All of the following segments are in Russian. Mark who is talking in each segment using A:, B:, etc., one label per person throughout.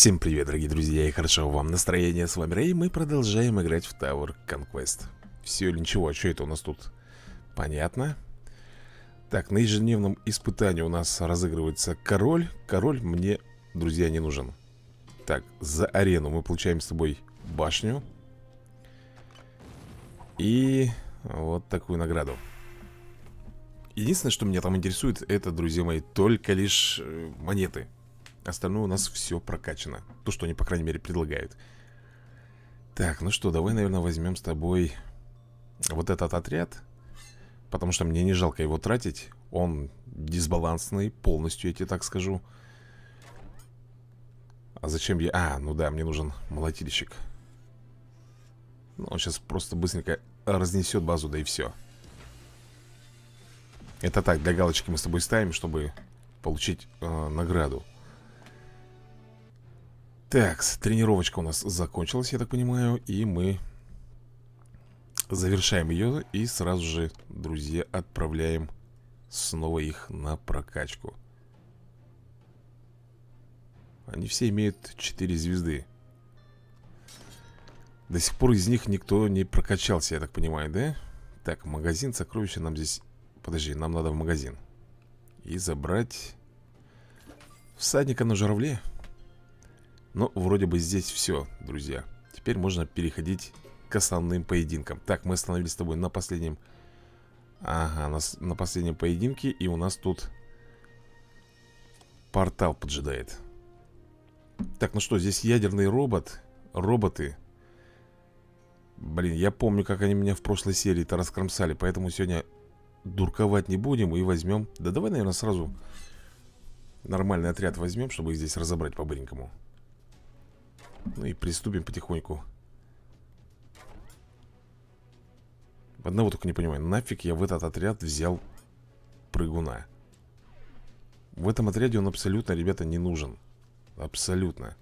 A: Всем привет, дорогие друзья, и хорошо вам настроение, с вами Рэй, мы продолжаем играть в Tower Conquest. Все или ничего, а что это у нас тут? Понятно. Так, на ежедневном испытании у нас разыгрывается король. Король мне, друзья, не нужен. Так, за арену мы получаем с тобой башню. И вот такую награду. Единственное, что меня там интересует, это, друзья мои, только лишь э, монеты Остальное у нас все прокачано. То, что они, по крайней мере, предлагают. Так, ну что, давай, наверное, возьмем с тобой Вот этот отряд Потому что мне не жалко его тратить. Он дисбалансный полностью, я тебе так скажу. А зачем я... А, ну да, мне нужен молотильщик. Ну, Он сейчас просто быстренько разнесет базу, да и все Это так, для галочки мы с тобой ставим, чтобы получить э, награду так, тренировочка у нас закончилась, я так понимаю И мы завершаем ее И сразу же, друзья, отправляем снова их на прокачку. Они все имеют 4 звезды. До сих пор из них никто не прокачался, я так понимаю, да? Так, магазин сокровища нам здесь... Подожди, нам надо в магазин. И забрать... Всадника на журавле ну, вроде бы здесь все, друзья. Теперь можно переходить к основным поединкам. Так, мы остановились с тобой на последнем. Ага, на, на последнем поединке И у нас тут Портал поджидает. Так, ну что, здесь ядерный робот Роботы. Блин, я помню, как они меня в прошлой серии-то раскромсали Поэтому сегодня дурковать не будем И возьмем... Да давай, наверное, сразу Нормальный отряд возьмем, чтобы их здесь разобрать по-быренькому ну и приступим потихоньку. Одного только не понимаю Нафиг я в этот отряд взял прыгуна? В этом отряде он абсолютно, ребята, не нужен. Абсолютно.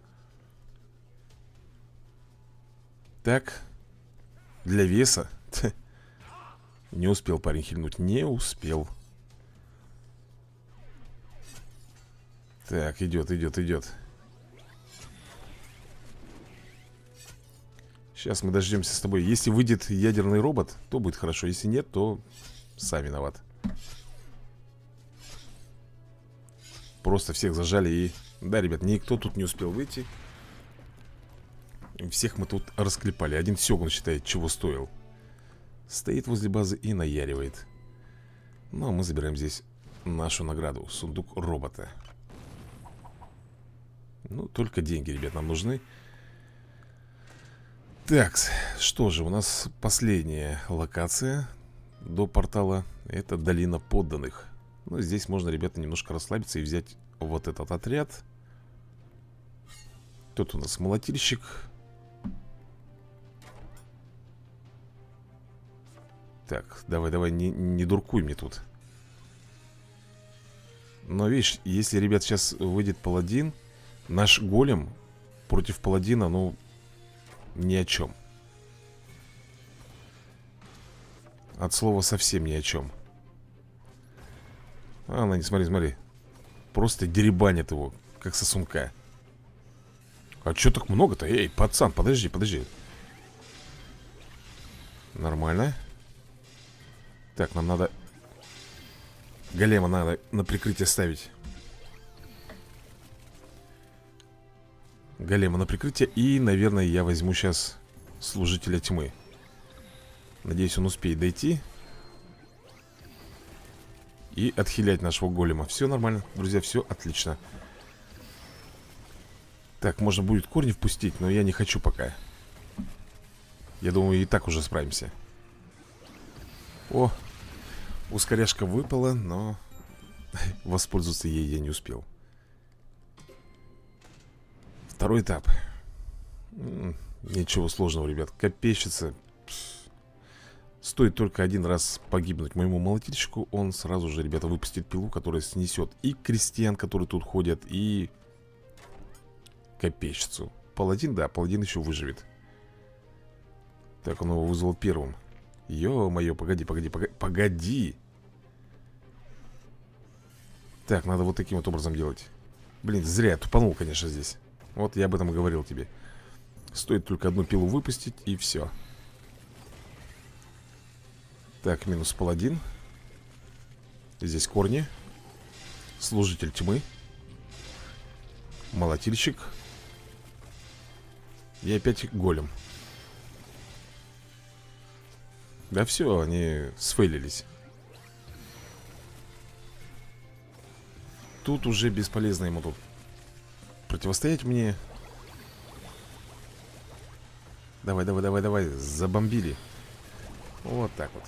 A: Так Для веса. Не успел парень хильнуть. Не успел. Так, идет, идет, идет Сейчас мы дождемся с тобой. Если выйдет ядерный робот, то будет хорошо. Если нет, то сам виноват. Просто всех зажали и... Да, ребят, никто тут не успел выйти. Всех мы тут расклепали. Один Сёгун считает, чего стоил. Стоит возле базы и наяривает. Ну, а мы забираем здесь нашу награду. Сундук робота. Ну, только деньги, ребят, нам нужны так, что же, у нас последняя локация до портала. Это долина подданных. Ну, здесь можно, ребята, немножко расслабиться и взять вот этот отряд. Тут у нас молотильщик. Так, давай, давай, не, не дуркуй мне тут. Но видишь, если, ребят, сейчас выйдет паладин Наш голем против паладина, ну, ни о чем От слова совсем ни о чем А, не смотри, смотри. Просто деребанит его, как сосунка. А что так много-то? Эй, пацан, подожди, подожди. Нормально. Так, нам надо Голема надо на прикрытие ставить Голема на прикрытие И, наверное, я возьму сейчас Служителя тьмы. Надеюсь, он успеет дойти И отхилять нашего голема. Все нормально, друзья, все отлично. Так, можно будет корни впустить Но я не хочу пока. Я думаю, и так уже справимся. О, ускоряшка выпала, но Воспользоваться ей я не успел Второй этап. Ничего сложного, ребят. Копейщица. Стоит только один раз погибнуть моему молотильщику Он сразу же, ребята, выпустит пилу Которая снесет и крестьян, которые тут ходят И копейщицу. Паладин, да, паладин еще выживет. Так, он его вызвал первым. Ё-моё, погоди, погоди, погоди. Так, надо вот таким вот образом делать. Блин, зря я тупанул, конечно, здесь Вот я об этом говорил тебе. Стоит только одну пилу выпустить и все Так, минус паладин. Здесь корни. Служитель тьмы. Молотильщик. И опять голем. Да все, они сфейлились. Тут уже бесполезно ему тут Противостоять мне. Давай, давай, давай, давай Забомбили. Вот так вот.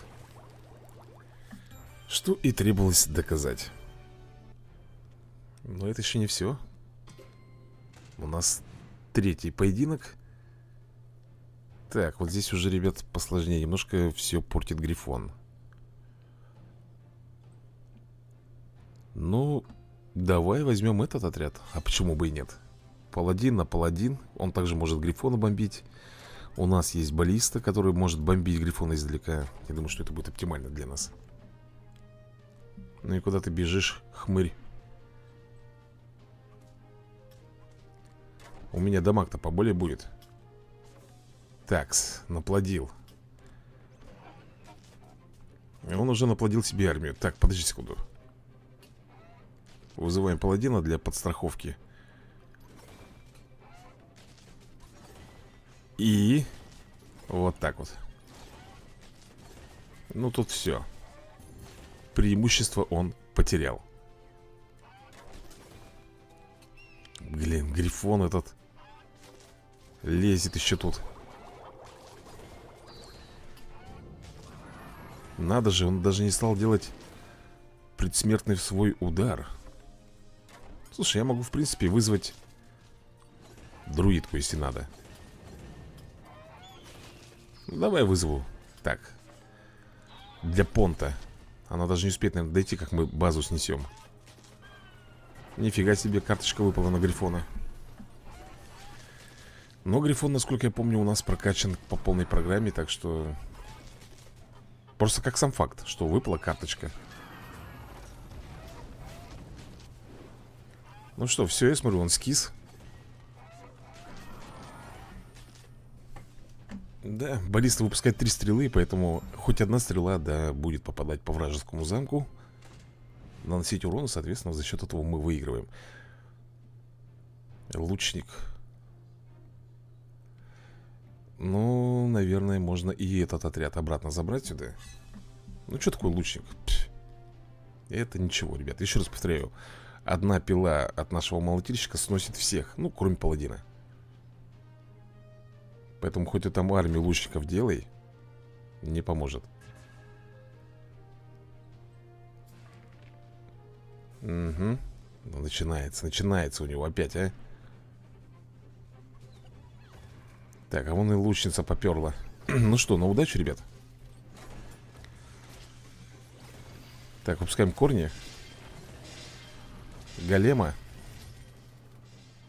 A: Что и требовалось доказать. Но это еще не все У нас третий поединок. Так, вот здесь уже, ребят, посложнее. Немножко все портит Грифон. Ну, давай возьмем этот отряд. А почему бы и нет? Паладин на паладин. Он также может Грифона бомбить. У нас есть баллиста, который может бомбить Грифона издалека. Я думаю, что это будет оптимально для нас Ну и куда ты бежишь, хмырь? У меня дамаг-то поболее будет Такс, наплодил Он уже наплодил себе армию. Так, подожди секунду Вызываем паладина для подстраховки. И вот так вот. Ну тут все Преимущество он потерял. Блин, грифон этот Лезет еще тут. Надо же, он даже не стал делать предсмертный свой удар Слушай, я могу, в принципе, вызвать друидку, если надо. Давай вызову. Так. Для понта. Она даже не успеет, наверное, дойти, как мы базу снесем. Нифига себе, карточка выпала на Грифона. Но Грифон, насколько я помню, у нас прокачан по полной программе Так что Просто как сам факт, что выпала карточка Ну что, все, я смотрю, он скис. Да, баллиста выпускает три стрелы, поэтому хоть одна стрела, да, будет попадать по вражескому замку. Наносить урон, соответственно, за счет этого мы выигрываем. Лучник. Ну, наверное, можно и этот отряд обратно забрать сюда. Ну, что такое лучник? Пфф. Это ничего, ребят, еще раз повторяю Одна пила от нашего молотильщика сносит всех, ну, кроме паладина. Поэтому хоть и там армию лучников делай Не поможет. Угу Начинается, начинается у него опять, а? Так, а вон и лучница поперла. Ну что, на удачу, ребят. Так, выпускаем корни Голема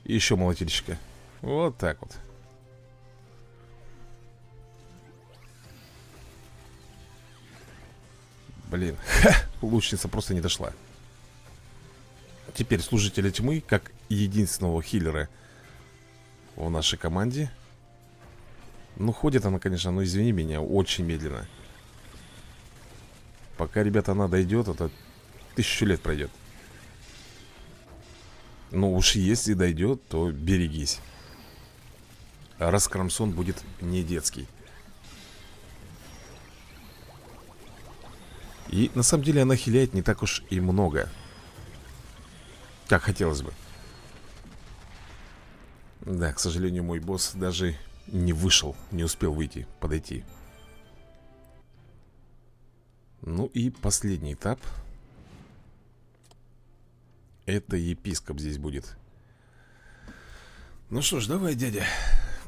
A: И еще молотильщика. Вот так вот. Блин, ха, лучница просто не дошла. Теперь служители тьмы, как единственного хиллера в нашей команде. Ну, ходит она, конечно, но извини меня, очень медленно. Пока, ребята, она дойдет, это тысячу лет пройдет Ну уж если дойдет, то берегись. Раскромсон будет не детский. И на самом деле она хиляет не так уж и много Как хотелось бы. Да, к сожалению, мой босс даже не вышел Не успел выйти, подойти. Ну и последний этап Это епископ здесь будет. Ну что ж, давай, дядя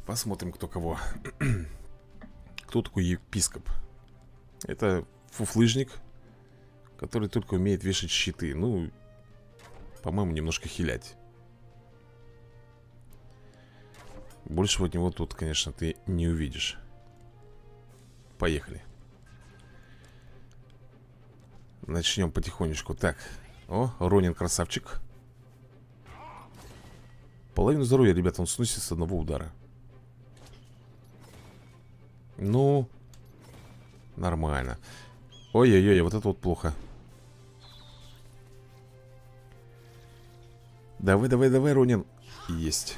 A: Посмотрим, кто кого. Кто такой епископ? Это фуфлыжник Который только умеет вешать щиты. Ну, по-моему, немножко хилять. Больше от него тут, конечно, ты не увидишь. Поехали. Начнем потихонечку. Так, о, Ронин красавчик. Половину здоровья, ребята, он сносит с одного удара. Ну Нормально. Ой-ой-ой, вот это вот плохо. Давай, давай, давай, Ронин. Есть.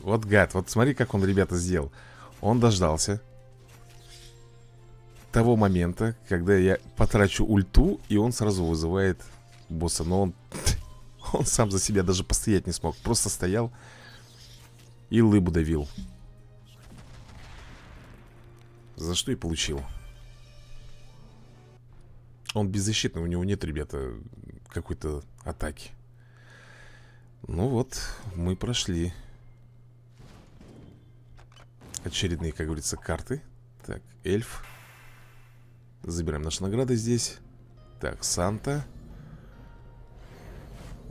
A: Вот гад, вот смотри, как он, ребята, сделал. Он дождался Того момента, когда я потрачу ульту И он сразу вызывает босса. Но он, он сам за себя даже постоять не смог. Просто стоял и лыбу давил. За что и получил. Он беззащитный, у него нет, ребята, какой-то атаки. Ну вот, мы прошли Очередные, как говорится, карты. Так, эльф Забираем наши награды здесь. Так, Санта.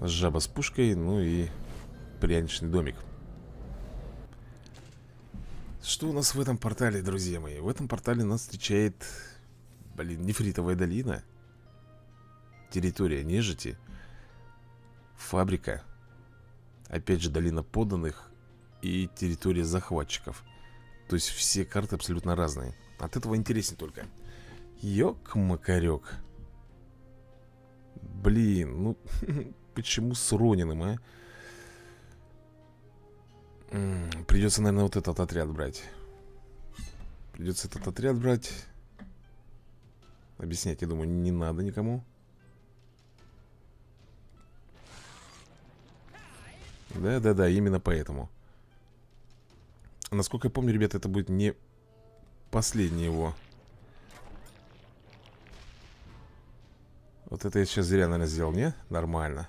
A: Жаба с пушкой, ну и пряничный домик. Что у нас в этом портале, друзья мои? В этом портале нас встречает, блин, нефритовая долина. Территория нежити. Фабрика. Опять же, долина поданных И территория захватчиков. То есть все карты абсолютно разные. От этого интереснее только Ёк-макарёк. Блин, ну Почему с Рониным, а? Придется, наверное, вот этот отряд брать. Придется этот отряд брать. Объяснять, я думаю, не надо никому. Да-да-да, именно поэтому. Насколько я помню, ребята, это будет не последний его Вот это я сейчас зря, наверное, сделал, не? Нормально.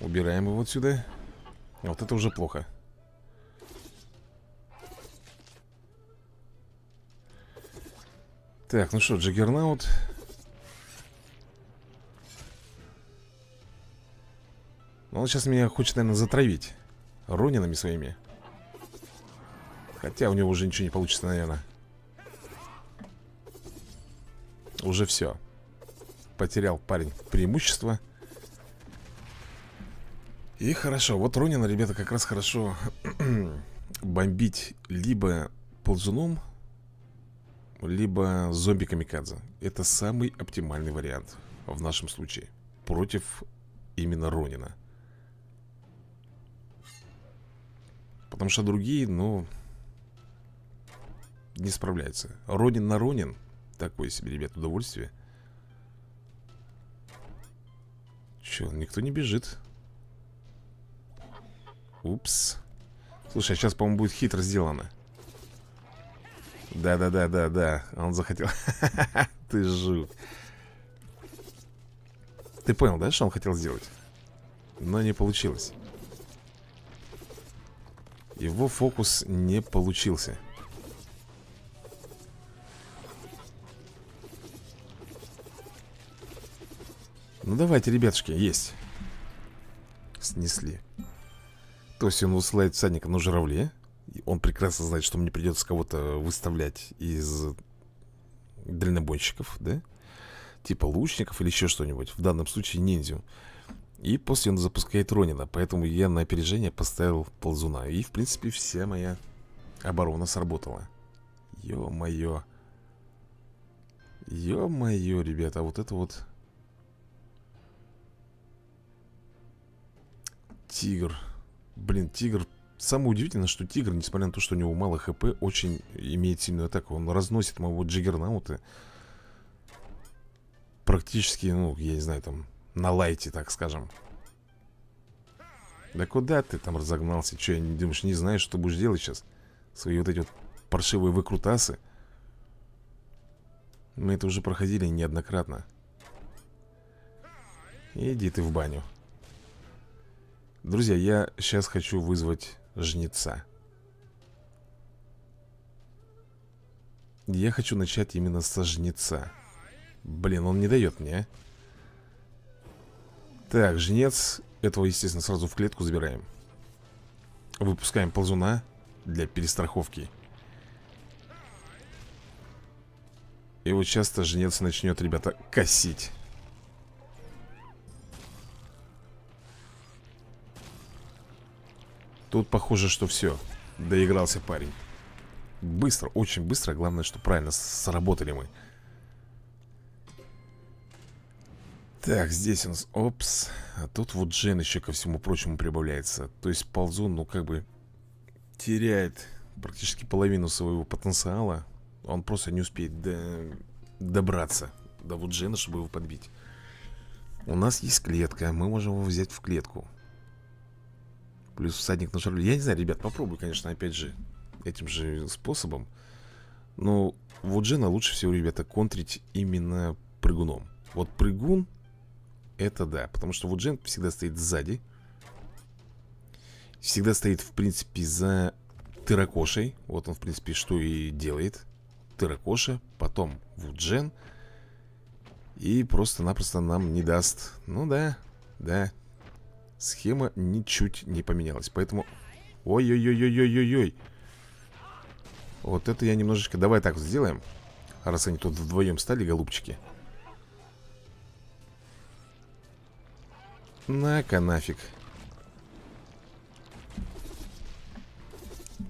A: Убираем его отсюда Вот это уже плохо. Так, ну что, Джаггернаут Он сейчас меня хочет, наверное, затравить Ронинами своими. Хотя у него уже ничего не получится, наверное Уже все Потерял парень преимущество. И хорошо, вот Ронина, ребята, как раз хорошо Бомбить либо ползуном Либо зомби-камикадзе Это самый оптимальный вариант В нашем случае Против именно Ронина. Потому что другие, ну Не справляются. Ронин на Ронин. Такое себе, ребят, удовольствие Че, никто не бежит? Упс. Слушай, а сейчас, по-моему, будет хитро сделано. Да-да-да-да-да Он захотел. Ты жук. Ты понял, да, что он хотел сделать? Но не получилось. Его фокус не получился Ну давайте, ребятушки, есть. Снесли. То есть он высылает всадника на журавле Он прекрасно знает, что мне придется кого-то выставлять из дальнобойщиков, да? Типа лучников или еще что-нибудь В данном случае ниндзю. И после он запускает Ронина Поэтому я на опережение поставил ползуна. И в принципе вся моя оборона сработала. Ё-моё. Ё-моё, ребята, вот это вот Тигр. Блин, тигр. Самое удивительное, что тигр, несмотря на то, что у него мало хп Очень имеет сильную атаку. Он разносит моего джиггернаута Практически, ну, я не знаю, там на лайте, так скажем. Да куда ты там разогнался? Че, не думаешь, не знаешь, что будешь делать сейчас? Свои вот эти вот паршивые выкрутасы. Мы это уже проходили неоднократно. Иди ты в баню Друзья, я сейчас хочу вызвать жнеца. Я хочу начать именно со жнеца. Блин, он не дает мне, а? Так, жнец Этого, естественно, сразу в клетку забираем. Выпускаем ползуна Для перестраховки. И вот часто жнец начнет, ребята, косить Тут похоже, что все Доигрался парень. Быстро, очень быстро Главное, что правильно сработали мы. Так, здесь у нас, опс А тут вот Джен еще ко всему прочему прибавляется. То есть ползун, ну как бы Теряет практически половину своего потенциала. Он просто не успеет до... добраться До вот Джена, чтобы его подбить. У нас есть клетка, мы можем его взять в клетку Плюс всадник на шарле Я не знаю, ребят, попробую, конечно, опять же Этим же способом. Но вот Джена лучше всего, ребята, контрить именно прыгуном. Вот прыгун это да, потому что вот Джен всегда стоит сзади Всегда стоит, в принципе, за Терракошей Вот он, в принципе, что и делает. Терракоша, потом Вуджен И просто-напросто нам не даст. Ну да, да Схема ничуть не поменялась. Поэтому... Ой-ой-ой-ой-ой-ой-ой. Вот это я немножечко... Давай так сделаем Раз они тут вдвоем стали, голубчики. На-ка нафиг.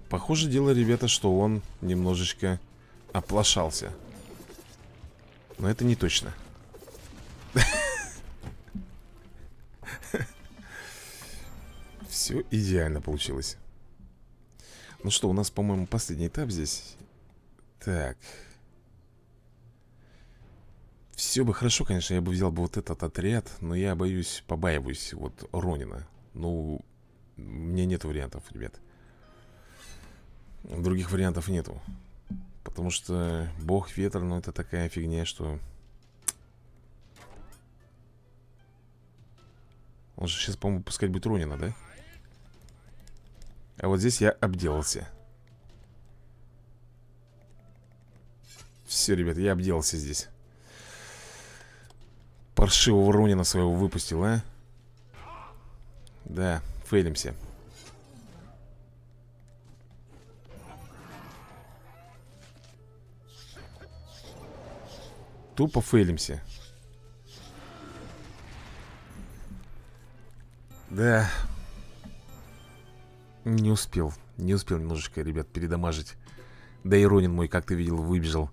A: Похоже дело, ребята, что он немножечко оплошался. Но это не точно идеально получилось. Ну что, у нас, по-моему, последний этап здесь. Так. Все бы хорошо, конечно, я бы взял бы вот этот отряд Но я боюсь, побаиваюсь вот Ронина. Ну, мне нет вариантов, ребят. Других вариантов нету. Потому что бог ветра, ну это такая фигня, что Он же сейчас, по-моему, пускать будет Ронина, да? А вот здесь я обделался. Все, ребят, я обделался здесь. Паршивого Ронина своего выпустил, а? Да, фейлимся. Тупо фейлимся. Да Не успел Не успел немножечко, ребят, передамажить Да и Ронин мой, как ты видел, выбежал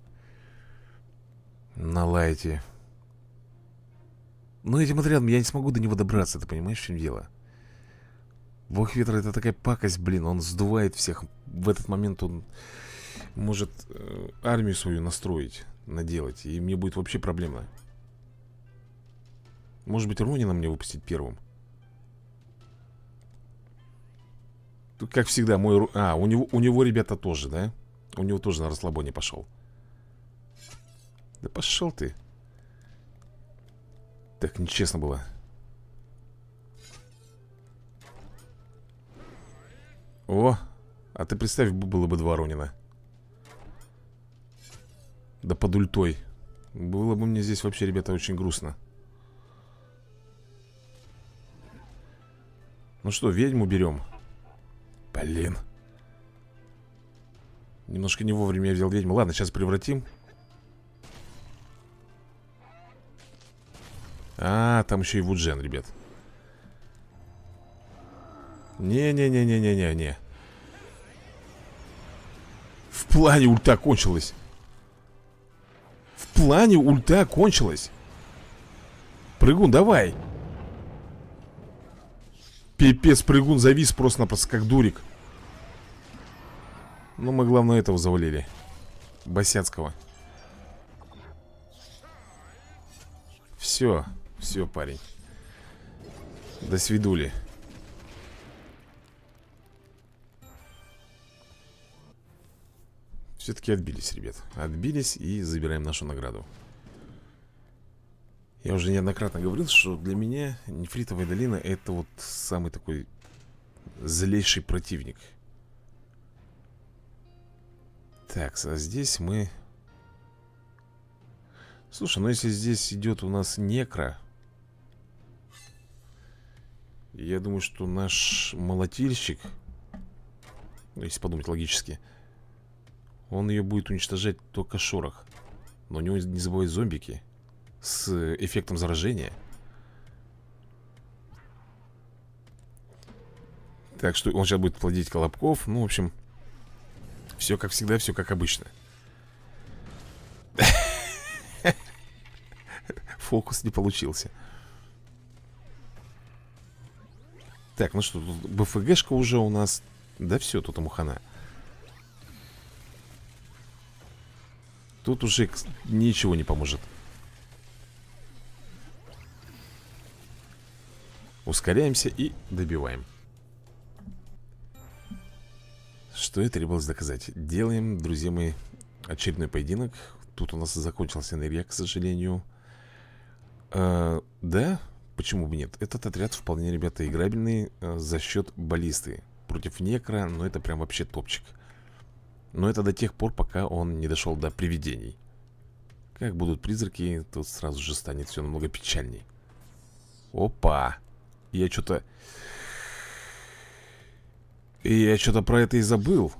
A: На лайте но этим отрядом я не смогу до него добраться, ты понимаешь, в чем дело? Бог ветра это такая пакость, блин, он сдувает всех. В этот момент он может э, армию свою настроить, наделать, и мне будет вообще проблема. Может быть, Ронина мне выпустить первым. Как всегда, мой... А, у него, у него, ребята, тоже, да? У него тоже на расслабоне пошел. Да пошел ты. Так нечестно было О, а ты представь, было бы два Ронина Да под ультой Было бы мне здесь вообще, ребята, очень грустно Ну что, ведьму берем Блин. Немножко не вовремя я взял ведьму. Ладно, сейчас превратим. А, там еще и Вуджен, ребят. Не-не-не-не-не-не-не. В плане ульта кончилась В плане ульта кончилась Прыгун, давай Пипец, прыгун завис просто-напросто, как дурик. Ну, мы, главное, этого завалили. Босяцкого. Все все, парень. До свидули. Все-таки отбились, ребят. Отбились и забираем нашу награду Я уже неоднократно говорил, что для меня Нефритовая долина это вот самый такой Злейший противник. Так, а здесь мы Слушай, ну если здесь идет у нас некро я думаю, что наш молотильщик Если подумать логически Он ее будет уничтожать только шорох. Но у него, не забывай, зомбики С эффектом заражения. Так что он сейчас будет плодить колобков. Ну, в общем Все как всегда, все как обычно. Фокус не получился. Так, ну что, тут БФГшка уже у нас. Да все, тут ему хана. Тут уже ничего не поможет Ускоряемся и добиваем. Что и требовалось доказать? Делаем, друзья мои, очередной поединок. Тут у нас закончился энергия, к сожалению. А, Да, почему бы нет? Этот отряд вполне, ребята, играбельный а, За счет баллисты. Против некра, но это прям вообще топчик. Но это до тех пор, пока он не дошел до привидений. Как будут призраки, тут сразу же станет все намного печальней. Опа! Я что-то... Я что-то про это и забыл.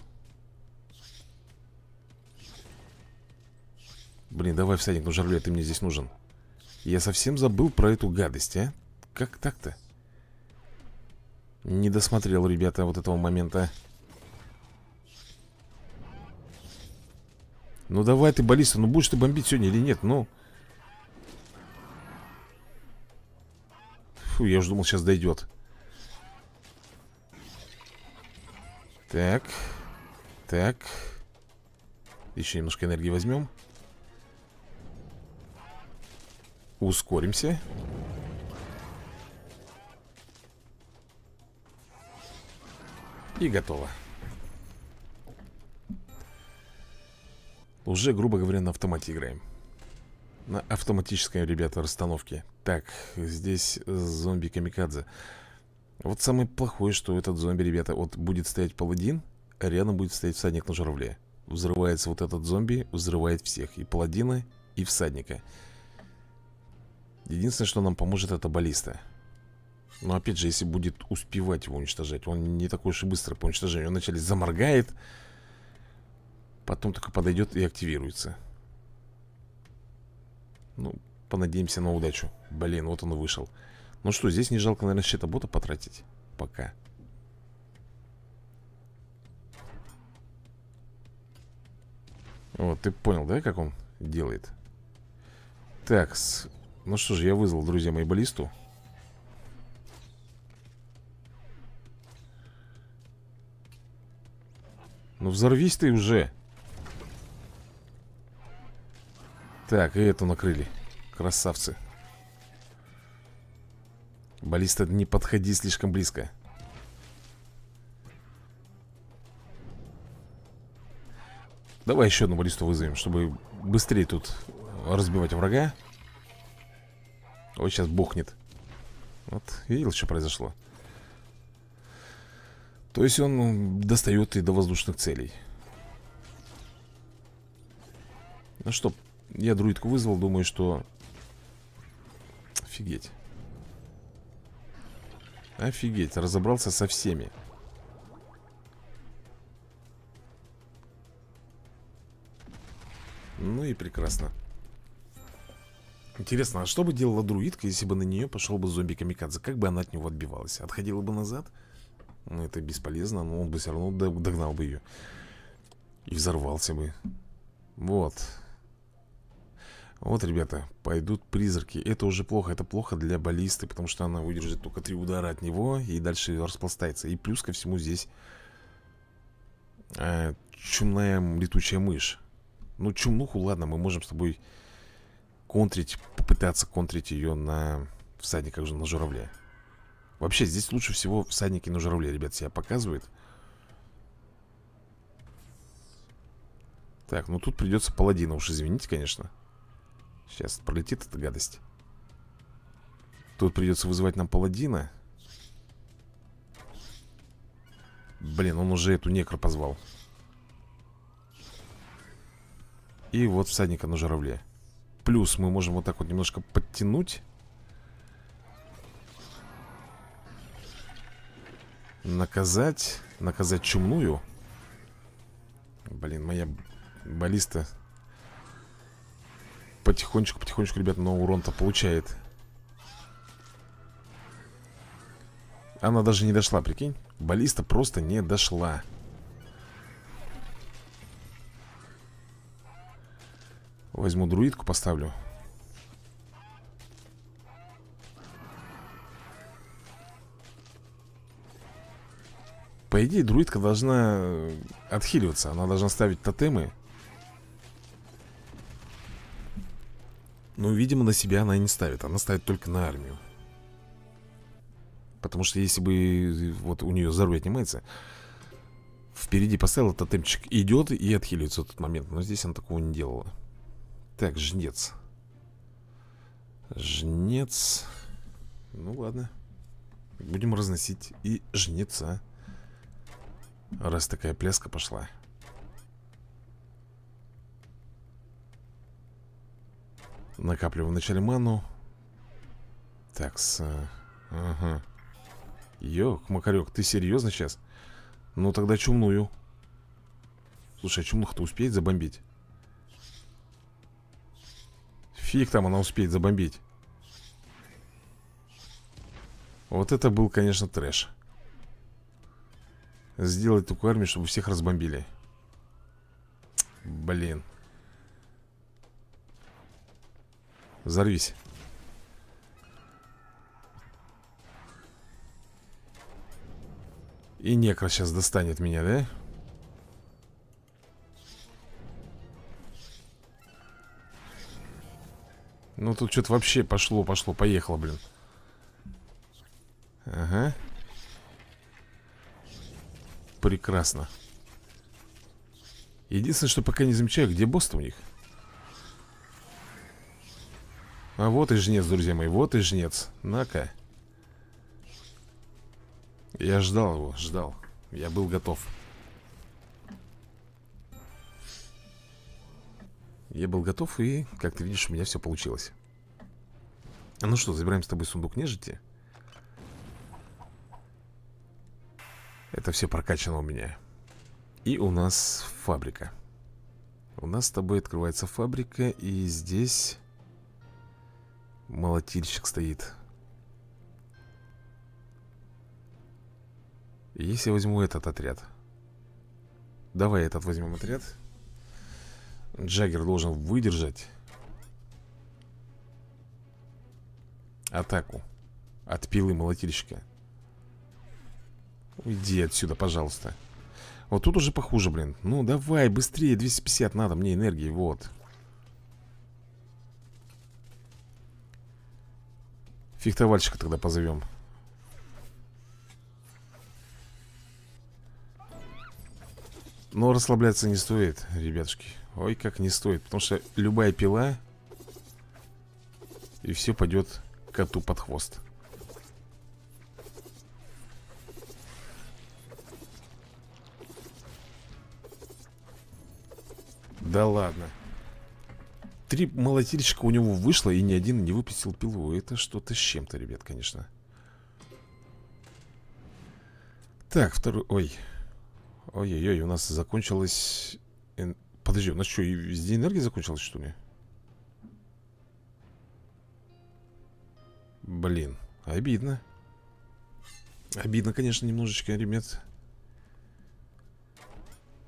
A: Блин, давай, всадник, ну жарле, ты мне здесь нужен. Я совсем забыл про эту гадость, а? Как так-то? Не досмотрел, ребята, вот этого момента. Ну давай ты, баллиста, ну будешь ты бомбить сегодня или нет? Ну... Фу, я уже думал, сейчас дойдет. Так. Так. Еще немножко энергии возьмем. Ускоримся. И готово. Уже, грубо говоря, на автомате играем. На автоматической, ребята, расстановке Так, здесь зомби-камикадзе Вот самое плохое, что этот зомби, ребята Вот будет стоять паладин, а рядом будет стоять всадник на журавле. Взрывается вот этот зомби, взрывает всех И паладина, и всадника. Единственное, что нам поможет, это баллиста Но опять же, если будет успевать его уничтожать Он не такой уж и быстро по уничтожению. Он вначале заморгает Потом только подойдет и активируется. Ну, понадеемся на удачу Блин, вот он вышел. Ну что, здесь не жалко, наверное, щита бота потратить Пока. Вот, ты понял, да, как он делает? Так, с... ну что же, я вызвал, друзья мои, баллисту. Ну взорвись ты уже. Так, и эту накрыли. Красавцы Баллиста, не подходи слишком близко. Давай еще одну баллисту вызовем Чтобы быстрее тут разбивать врага. Ой, сейчас бухнет. Вот, видел, что произошло. То есть он ну, достает и до воздушных целей. Ну что, я друидку вызвал, думаю, что... Офигеть. Офигеть, разобрался со всеми. Ну и прекрасно. Интересно, а что бы делала друидка, если бы на нее пошел бы зомби-камикадзе? Как бы она от него отбивалась? Отходила бы назад? Ну, это бесполезно, но он бы все равно догнал бы ее. И взорвался бы. Вот. Вот, ребята, пойдут призраки. Это уже плохо, это плохо для баллисты Потому что она выдержит только три удара от него И дальше распластается. И плюс ко всему здесь э, Чумная летучая мышь. Ну, чумнуху, ладно, мы можем с тобой Контрить, попытаться контрить ее на всадниках же, на журавле. Вообще, здесь лучше всего всадники на журавле, ребят, себя показывают. Так, ну тут придется паладина уж извините, конечно Сейчас пролетит эта гадость. Тут придется вызывать нам паладина. Блин, он уже эту некро позвал. И вот всадника на журавле. Плюс мы можем вот так вот немножко подтянуть. Наказать. Наказать чумную. Блин, моя баллиста потихонечку, потихонечку, ребят, но урон-то получает. Она даже не дошла, прикинь. Баллиста просто не дошла. Возьму друидку, поставлю. По идее, друидка должна э, отхиливаться. Она должна ставить тотемы Но, видимо, на себя она не ставит. Она ставит только на армию. Потому что если бы э, вот у нее здоровье отнимается Впереди поставила тотемчик Идет и отхиливается в этот момент. Но здесь она такого не делала. Так, жнец. Жнец. Ну ладно. Будем разносить и жнеца Раз такая пляска пошла Накапливаем вначале ману. Так, с... Ага. Ёк, Макарек, ты серьезно сейчас? Ну тогда чумную. Слушай, а чумных-то успеет забомбить? Фиг там она успеет забомбить. Вот это был, конечно, трэш. Сделать такую армию, чтобы всех разбомбили. Блин Взорвись. И некро сейчас достанет меня, да? Ну тут что-то вообще пошло, пошло, поехало, блин. Ага. Прекрасно. Единственное, что пока не замечаю, где босс у них А вот и жнец, друзья мои, вот и жнец. На-ка. Я ждал его, ждал. Я был готов. Я был готов и, как ты видишь, у меня все получилось. Ну что, забираем с тобой сундук нежити. Это все прокачано у меня. И у нас фабрика. У нас с тобой открывается фабрика И здесь Молотильщик стоит. Если я возьму этот отряд? Давай этот возьмем отряд. Джаггер должен выдержать Атаку От пилы молотильщика. Уйди отсюда, пожалуйста. Вот тут уже похуже, блин. Ну, давай, быстрее, 250 надо мне энергии, вот Фехтовальщика тогда позовем. Но расслабляться не стоит, ребятушки. Ой, как не стоит Потому что любая пила И все пойдет коту под хвост. Да ладно. Три молотильщика у него вышло, и ни один не выпустил пилу. Это что-то с чем-то, ребят, конечно. Так, второй... Ой. Ой-ой-ой, у нас закончилась... Подожди, у нас что, и везде энергия закончилась, что ли? Блин, обидно. Обидно, конечно, немножечко, ребят.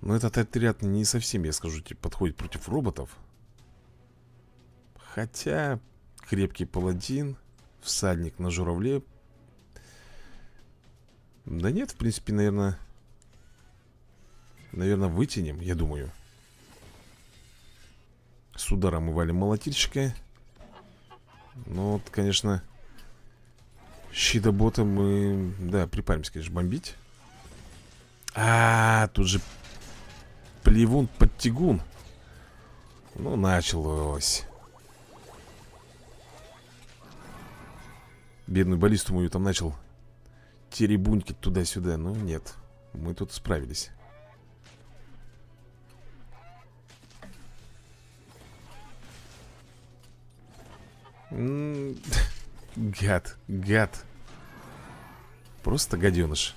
A: Но этот отряд не совсем, я скажу тебе, подходит против роботов Хотя крепкий паладин, всадник на журавле. Да нет, в принципе, наверное Наверное, вытянем, я думаю. С ударом мы валим молотильщика Ну вот, конечно Щитобота мы, да, припаримся, конечно, бомбить. А, -а, а, тут же Плевун подтягун Ну, началось Бедную баллисту мою там начал Теребунькать туда-сюда. Ну, нет Мы тут справились. Гад, гад. Просто гаденыш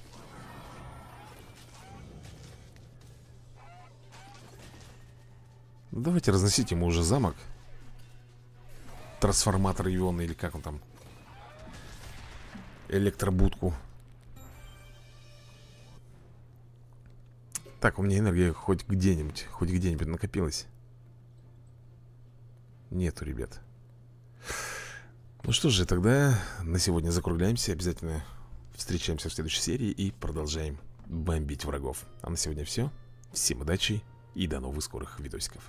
A: Ну, давайте разносить ему уже замок. Трансформатор ионный или как он там электробудку. Так, у меня энергия хоть где-нибудь, хоть где-нибудь накопилась. Нету, ребят. Ну что же, тогда на сегодня закругляемся. Обязательно встречаемся в следующей серии и продолжаем бомбить врагов. А на сегодня все. Всем удачи и до новых скорых видосиков.